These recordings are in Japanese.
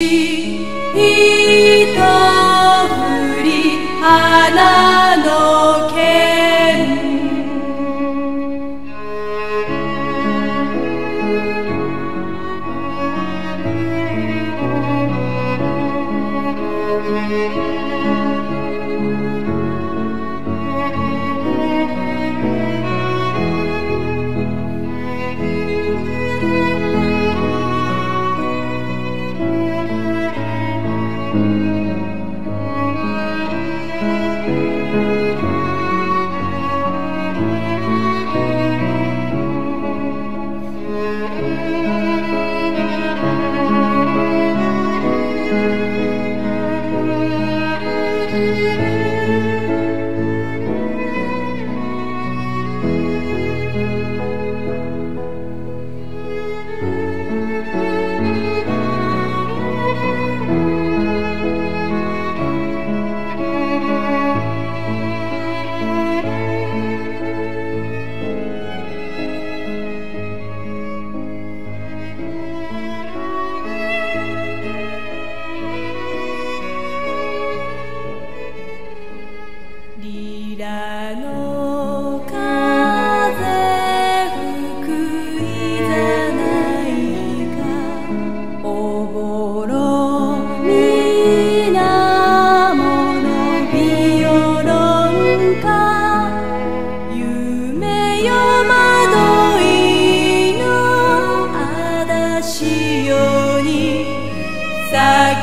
振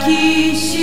咲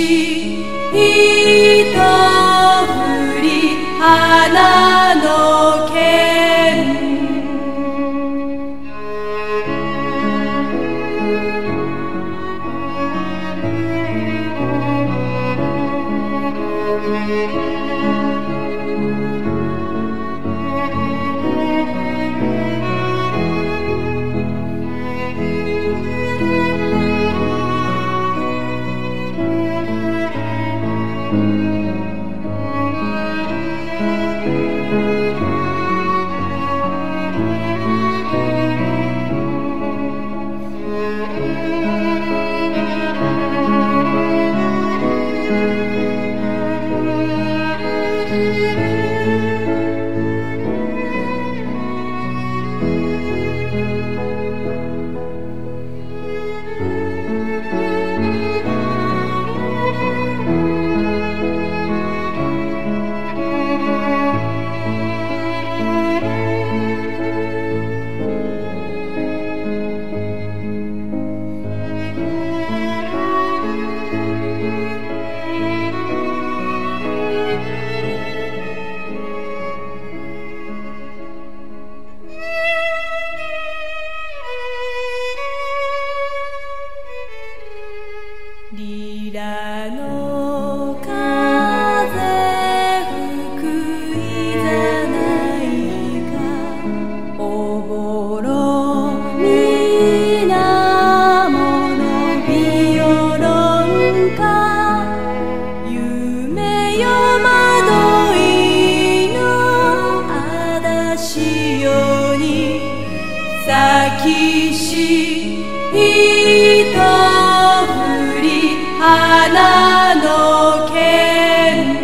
ひとふ糸振り花の剣。